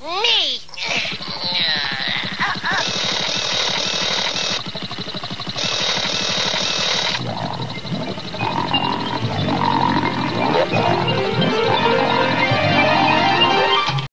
me!